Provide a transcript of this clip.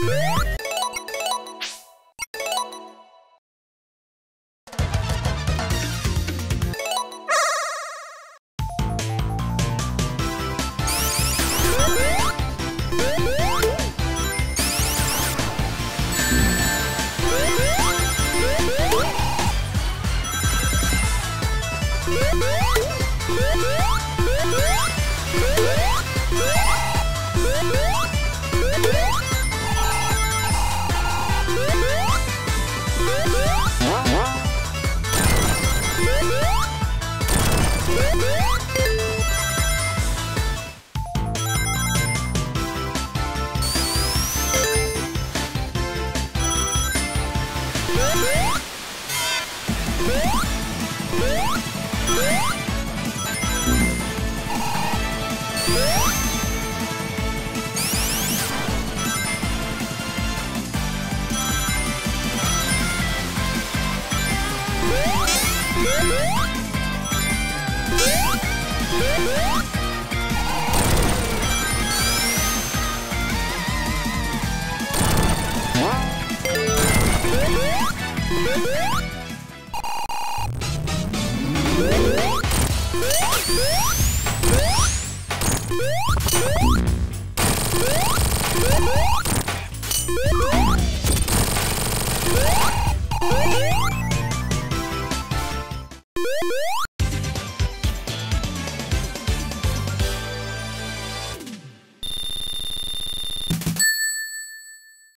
Woo! Woo! Hmm?